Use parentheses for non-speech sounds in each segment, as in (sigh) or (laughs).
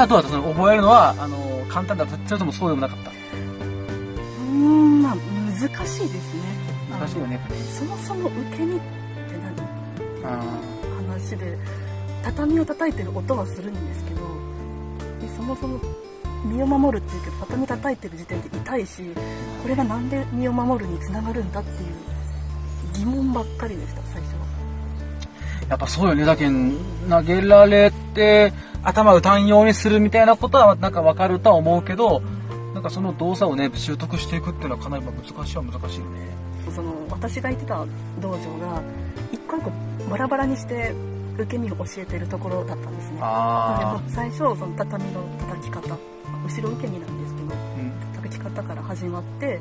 はどうだった？その覚えるのはあの簡単だった？それともそうでもなかった？うんまあ難しいですね。難しいよねそもそも受け身って何？話で畳を叩いてる音はするんですけどでそもそも身を守るっていうけど畳叩いてる時点で痛いしこれがなんで身を守るにつながるんだっていう疑問ばっかりでした最初は。やっぱそうよね。だけん投げられて頭打たんようにするみたいなことはなんか分かるとは思うけどなんかその動作をね習得していくっていうのはかなり難しいは難しいよね。その私が行ってた道場が一個一個バラバラにして受け身を教えてるところだったんですね。最初その畳の叩き方後ろ受け身なんですけど、うん、叩き方から始まって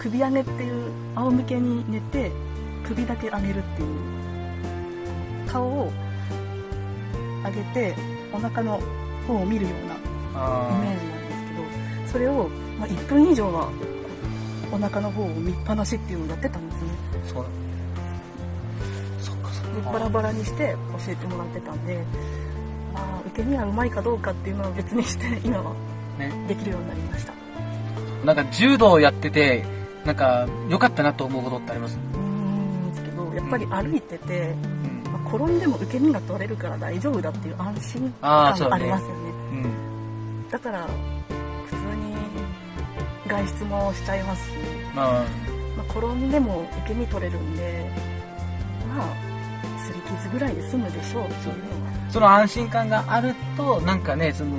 首上げっていう仰向けに寝て首だけ上げるっていう顔を上げてお腹の方を見るようなイメージなんですけどそれを、まあ、1分以上はお腹の方を見っぱなしっていうのをやってたんですね。そう。だそっかそっか。バラバラにして教えてもらってたんでまあ受け身はうまいかどうかっていうのは別にして今はできるようになりました、ね、なんか柔道をやっててなんか良かったなと思うことってあります？うんですけどやっぱり歩いてて、うんまあ、転んでも受け身が取れるから大丈夫だっていう安心感がありますよね、ねうん、だから普通に外出もしちゃいますし、まあ、まあ、転んでも受け身取れるんでまあすり傷ぐらいで済むでしょうそういうのは。その安心感があるとなんかねその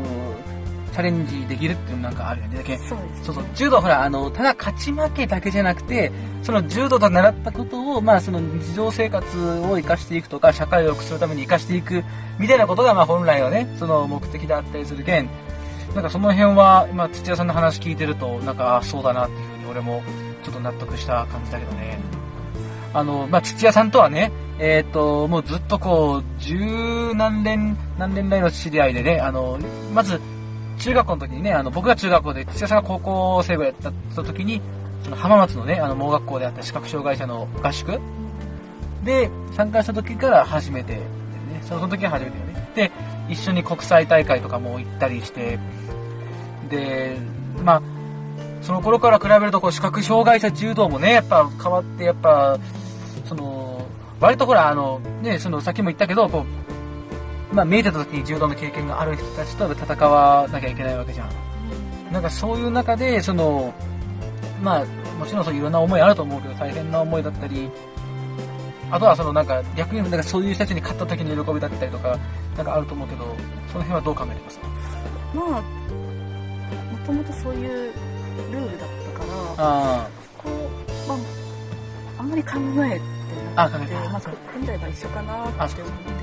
チャレンジできるっていうのなんかあるよね。だけそうそうそう。柔道ほら、あの、ただ勝ち負けだけじゃなくて、その柔道と習ったことを、まあその日常生活を生かしていくとか、社会を良くするために生かしていく、みたいなことが、まあ本来はね、その目的であったりするけん、なんかその辺は、今、土屋さんの話聞いてると、なんか、あそうだなっていうふうに俺もちょっと納得した感じだけどね。あの、まあ、土屋さんとはね、えっ、ー、と、もうずっとこう、十何年、何年来の知り合いでね、あの、まず、中学校の時にね、あの、僕が中学校で、土屋さんが高校生ぐらいだった時に、その浜松のね、あの、盲学校であった視覚障害者の合宿で、参加した時から初めて、ね、その時が初めてよね。で、一緒に国際大会とかも行ったりして、で、まあ、その頃から比べると、こう、視覚障害者柔道もね、やっぱ変わって、やっぱ、その、割とほら、あの、ね、その、さっきも言ったけど、こう、まあ、見えてた時に柔道の経験がある人たちと戦わなきゃいけないわけじゃん。なんかそういう中で、その、まあ、もちろんそういろんな思いあると思うけど、大変な思いだったり、あとはそのなんか逆になんかそういう人たちに勝った時の喜びだったりとか、なんかあると思うけど、その辺はどう考えてますか？まあ、もともとそういうルールだったから、あそこまあ、あんまり考えてなくて、まあ、組んじゃえば一緒かなって思って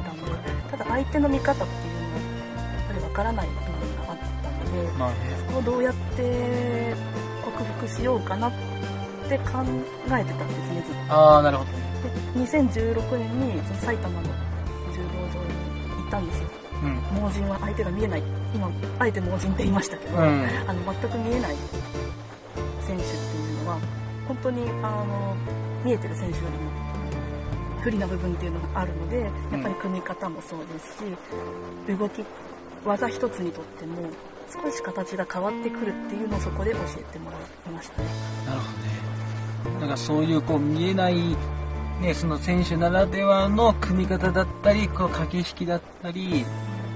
ただ相手の見方っていうのはやっぱりわからない部分があったので、まあね、そこをどうやって克服しようかなって考えてたんですねずっと。ああなるほど。で2016年に埼玉の柔道場に行ったんですよ、うん、盲人は相手が見えない。今あえて盲人って言いましたけど、うん、あの全く見えない選手っていうのは本当にあの見えてる選手よりも不利な部分っていうのがあるのでやっぱり組み方もそうですし動き技一つにとっても少し形が変わってくるっていうのをそこで教えてもらいましたね。なるほどね。なんかそういうこう見えないね、その選手ならではの組み方だったり、こう駆け引きだったり、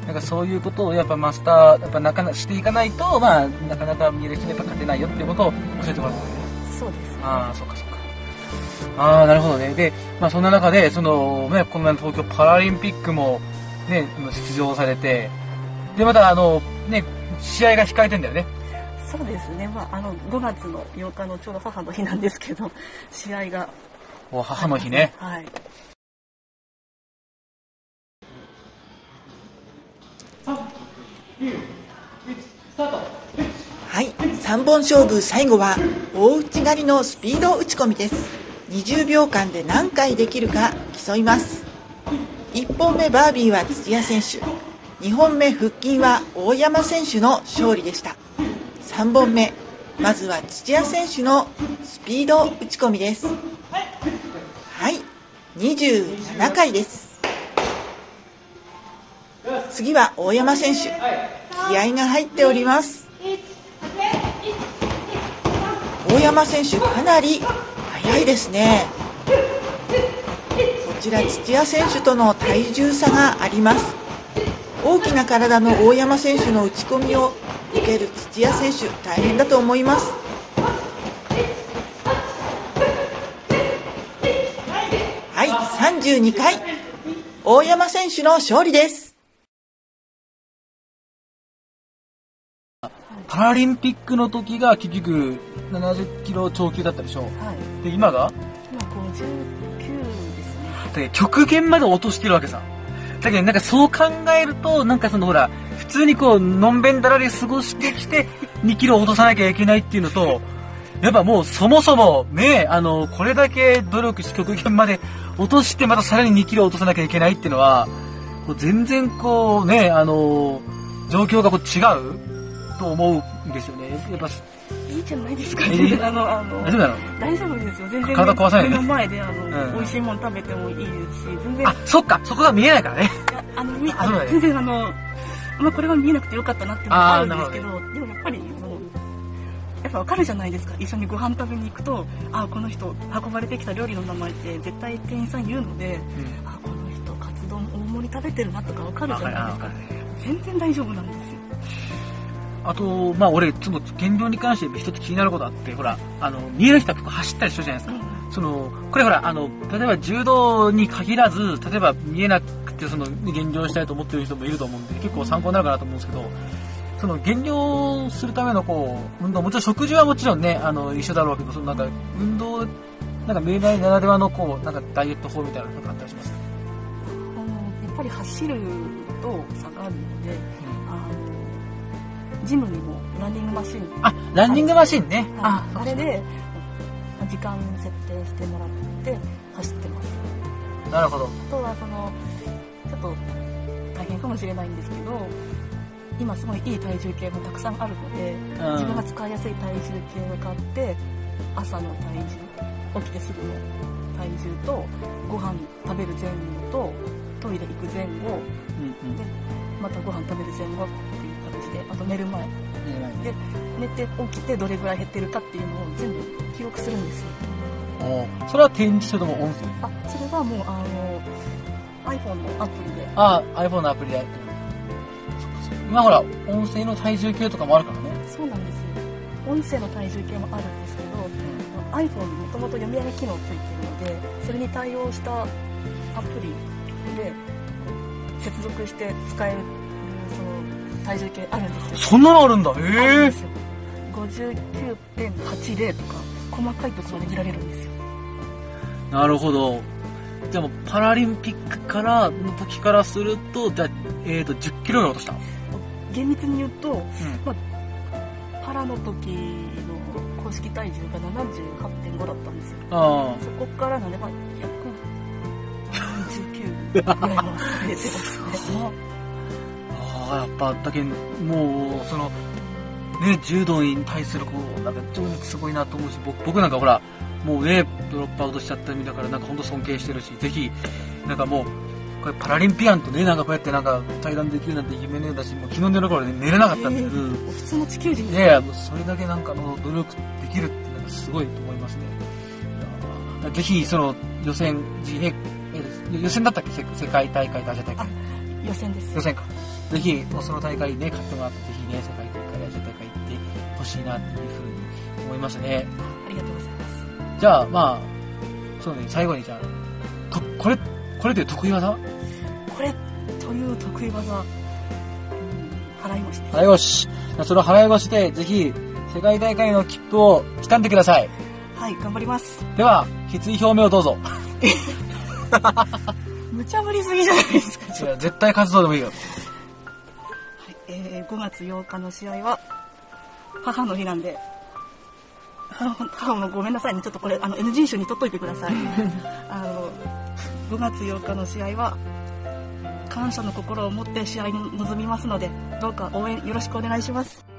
なんかそういうことをやっぱマスター、やっぱなかなしていかないと、まあ、なかなか見える人にやっぱ勝てないよっていうことを教えてもらったね。そうです、ね。ああ、そっかそっか。ああ、なるほどね。で、まあそんな中で、その、ね、この東京パラリンピックも、ね、出場されて、で、またあの、ね、試合が控えてんだよね。そうですね。まあ、あの、5月の8日のちょうど母の日なんですけど、(laughs) 試合が。お、母の日ね。はい。はい、3本勝負最後は大内刈りのスピード打ち込みです20秒間で何回できるか競います。1本目バービーは土屋選手。2本目腹筋は大山選手の勝利でした。3本目まずは土屋選手のスピード打ち込みです。はい。27回です。次は大山選手。気合が入っております。大山選手かなり速いですね。こちら土屋選手との体重差があります。大きな体の大山選手の打ち込みを受ける土屋選手大変だと思います。はい32回大山選手の勝利です。パラリンピックの時が結局70キロ超級だったでしょ、はい、で今が？今59ですね。で極限まで落としてるわけさ。だけどなんかそう考えるとなんかそのほら普通にこうのんべんだらり過ごしてきて (laughs) 2キロ落とさなきゃいけないっていうのとやっぱもうそもそもねあのこれだけ努力し極限まで落としてまたさらに2キロ落とさなきゃいけないっていうのは全然こうねあの状況がこう違うと思うんですよねやっぱいいじゃないですか、ね、あのあの大丈夫なの？大丈夫ですよ。全然、体壊さない目の前であの、うん、美味しいもの食べてもいいですし全然。あそっか。そこが見えないからね。あのあの、ね、全然あのまあこれは見えなくてよかったなってのはあるんですけどでもやっぱりそのやっぱわかるじゃないですか。一緒にご飯食べに行くとあこの人運ばれてきた料理の名前って絶対店員さん言うので、うん、あこの人カツ丼大盛り食べてるなとかわかるじゃないですか。全然大丈夫なんですよあと、まあ俺、その減量に関して一つ気になることあって、ほら、あの、見える人は結構走ったりしたじゃないですか。その、これほら、あの、例えば柔道に限らず、例えば見えなくて、その、減量したいと思ってる人もいると思うんで、結構参考になるかなと思うんですけど、その減量するためのこう、運動、もちろん食事はもちろんね、あの、一緒だろうけど、そのなんか、運動、なんか命題ならではのこう、なんかダイエット法みたいなのがあったりします？あの、やっぱり走ると差があるので、うんジムにもランニングマシン。あランニングマシンね、ああれで時間設定してもらって走ってます。なるほど。あとはそのちょっと大変かもしれないんですけど今すごいいい体重計もたくさんあるので、うん、自分が使いやすい体重計を買って朝の体重起きてすぐの体重とご飯食べる前後とトイレ行く前後、うんうん、でまたご飯食べる前後あと寝る前。で寝て起きてどれぐらい減ってるかっていうのを全部記録するんですよ。それは展示それとも音声あそれはもうあの iPhone のアプリで。あ iPhone のアプリで。今ほら音声の体重計とかもあるからね。そうなんですよ。音声の体重計もあるんですけど、うん、iPhone にもともと読み上げ機能ついてるのでそれに対応したアプリで接続して使える体重計あるんですよ。そんなのあるんだ。へえ59.80とか細かいところまで見られるんですよ。なるほど。でもパラリンピックからの時からするとじゃえーと、1 0キロに落とした？厳密に言うと、うん、まあ、パラの時の公式体重が78.5だったんですよ。あそこからなんで、まあ、約49ぐらいの差で出てますねあやっぱだけもうそのね柔道に対するこうなんか情熱すごいなと思うし僕僕なんかほらもうねドロップアウトしちゃった身だからなんか本当尊敬してるしぜひなんかもうこれパラリンピアンとねなんかこうやってなんか対談できるなんて夢ねだしもう昨日寝る頃ね寝れなかったんで、えー、普通の地球人いやいやそれだけなんかの努力できるってなんかすごいと思いますね。ぜひその予選ね予選だったっけ？世界大会アジア大会。予選です。予選かぜひ、その大会ね、勝ってもらって、ぜひね、世界大会、アジア大会行ってほしいなっていうふうに思いますね。ありがとうございます。じゃあ、まあ、そうね、最後にじゃあ、と、これ、これで得意技？これという得意技、うん、払い腰です。払い腰。その払い腰で、ぜひ、世界大会の切符を掴んでください。はい、頑張ります。では、決意表明をどうぞ。(laughs) 無茶ぶりすぎじゃないですか。絶対活動でもいいよ。えー、5月8日の試合は母の日なんで母もごめんなさいね。ちょっとこれあの NG 集に取っといてください。あの5月8日の試合は感謝の心を持って試合に臨みますのでどうか応援よろしくお願いします